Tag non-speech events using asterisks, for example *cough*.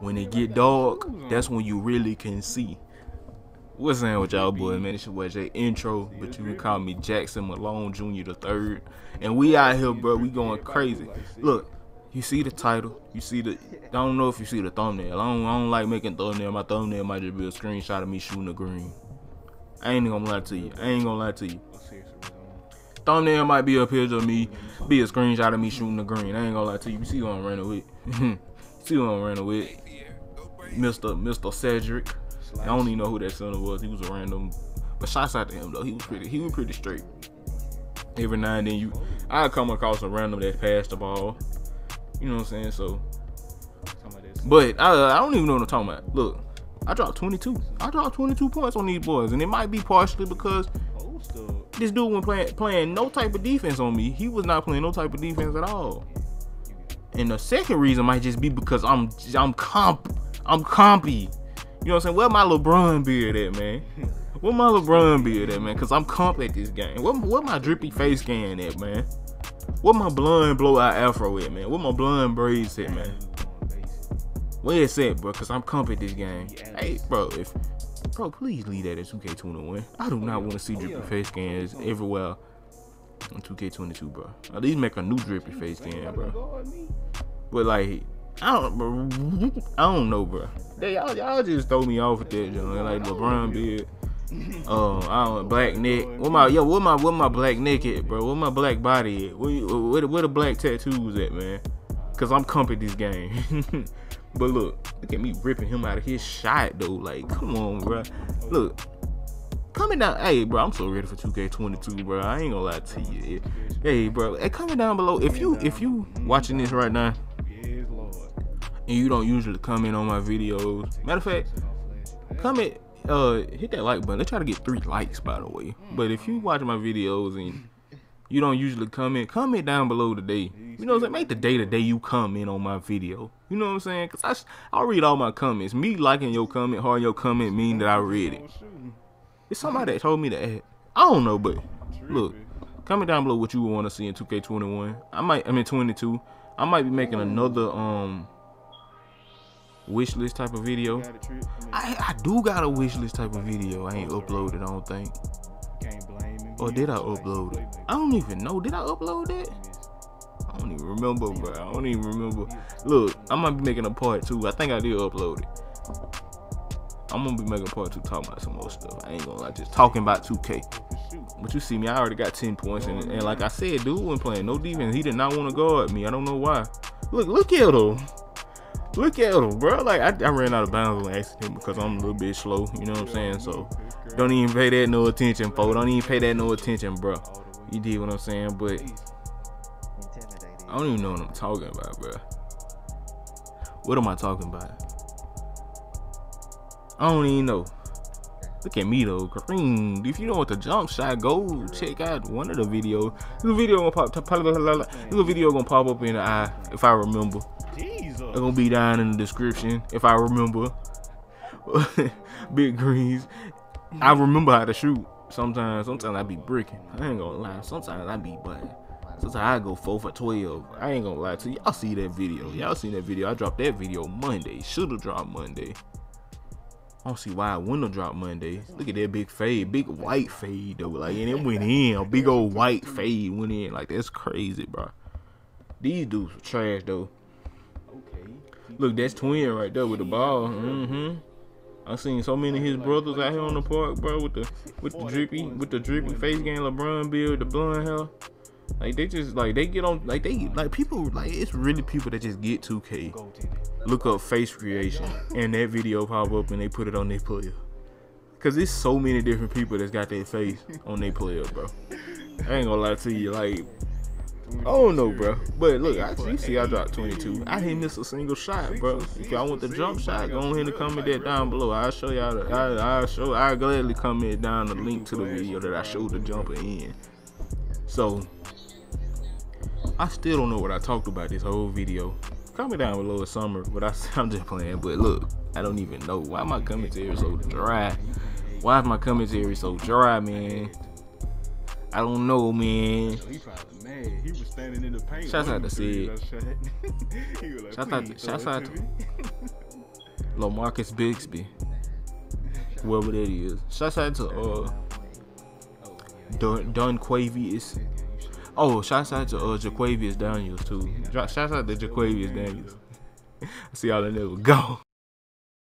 When it get dark, that's when you really can see. What's up with y'all boy, man? It's your boy J intro, but you can call me Jackson Malone Jr. the third. And we out here, bro. We going crazy. Look, you see the title. You see the. I don't know if you see the thumbnail. I don't, I don't like making thumbnail. My thumbnail might just be a screenshot of me shooting a green. I ain't gonna lie to you. I ain't gonna lie to you. Thumbnail might be a picture of me, be a screenshot of me shooting the green. I ain't gonna lie to you. You see who I'm running with. *laughs* see who I'm running with. Mr. Mr. Cedric. I don't even know who that son was. He was a random. But shots out to him though. He was pretty. He was pretty straight. Every now and then you, I come across a random that passed the ball. You know what I'm saying? So, but I, I don't even know what I'm talking about. Look, I dropped 22. I dropped 22 points on these boys, and it might be partially because this dude was playing playing no type of defense on me. He was not playing no type of defense at all. And the second reason might just be because I'm I'm comp I'm compy. You know what I'm saying? Where my LeBron beard at, man? *laughs* Where my LeBron beard at, man? Cause I'm comp at this game. Where, where my drippy face can at, man? Where my blonde blowout afro at, man? Where my blonde braids at, man? Where it's at, bro? Cause I'm comp at this game. Hey, bro, if bro, please leave that at 2K21. I do not want to see drippy face scans everywhere on 2K22, bro. At least make a new drippy face scan, bro. But like, I don't, bro, I don't know, bro. They y'all, y'all just throw me off with that, you know, like LeBron beard. Um, I don't black neck. What my yo? What my what my black neck at, bro? What my black body at? Where where, where the black tattoos at, man? Cause I'm comping this game. *laughs* but look, look at me ripping him out of his shot though. Like, come on, bro. Look, coming down. Hey, bro, I'm so ready for 2K22, bro. I ain't gonna lie to you. Hey, bro, hey, coming down below. If you if you watching this right now, and you don't usually comment on my videos, matter of fact, comment, uh, hit that like button. Let's try to get three likes, by the way. But if you watch my videos and you don't usually comment, comment down below today. You know what I'm saying? Make the day the day you comment on my video. You know what I'm saying? Cause I I read all my comments. Me liking your comment, hard your comment mean that I read it. It's somebody that told me that. I don't know, but look, comment down below what you want to see in 2K21. I might, I mean 22. I might be making another um wish list type of video. I, I do got a wish list type of video. I ain't uploaded. I don't think. Or did I upload it? I don't even know. Did I upload it? I don't even remember, bro. I don't even remember. Look, I might be making a part two. I think I did upload it. I'm gonna be making a part two talking about some more stuff. I ain't gonna lie, just talking about 2K. But you see me, I already got 10 points, and, and like I said, dude wasn't playing no defense. He did not want to guard me. I don't know why. Look, look at him. Look at him, bro. Like I, I ran out of bounds on accident because I'm a little bit slow. You know what I'm saying? So don't even pay that no attention, folks. Don't even pay that no attention, bro. You did what I'm saying, but I don't even know what I'm talking about, bro. What am I talking about? I don't even know. Look at me though, green. If you know what the jump shot, go check out one of the videos. This video gonna pop. This video gonna pop up in the eye if I remember. It's gonna be down in the description if I remember. *laughs* Big greens. I remember how to shoot. Sometimes, sometimes I be bricking. I ain't gonna lie. Sometimes I be butting. Sometimes I go four for twelve. I ain't gonna lie to you. Y'all see that video? Y'all seen that video? I dropped that video Monday. Should have dropped Monday. I don't see why I wouldn't dropped Monday. Look at that big fade, big white fade though. Like and it went in. A big old white fade went in. Like that's crazy, bro. These dudes were trash though. Look, that's twin right there with the ball. Mm-hmm. I seen so many of his brothers out here on the park, bro, with the with the drippy with the drippy face game, LeBron beard, the blonde hair. Like they just like they get on like they like people like it's really people that just get 2K. Look up face creation and that video pop up and they put it on their player. Cause there's so many different people that's got their face on their player, bro. I ain't gonna lie to you, like I don't know, bro. But look, I, you see, I dropped 22. I didn't miss a single shot, bro. If y'all want the jump shot, go ahead and comment that down below. I'll show y'all. The, I, I'll show. I'll gladly comment down the link to the video that I showed the jumper in. So, I still don't know what I talked about this whole video. Comment down below a summer, but I, *laughs* I'm just playing. But look, I don't even know why my commentary so dry. Why is my commentary so dry, man? I don't know, man. He probably mad. He was standing in the paint. Shouts out to Sid. *laughs* He was like, Shouts out, "Please shouts out, to. Lamarcus *laughs* Bixby. Whoever that is. Shouts out to uh Don, Don Quavius. Oh, shouts out to uh Jaquavius Daniels too. Shouts out to Jaquavius Daniels. *laughs* See y'all in there. Go.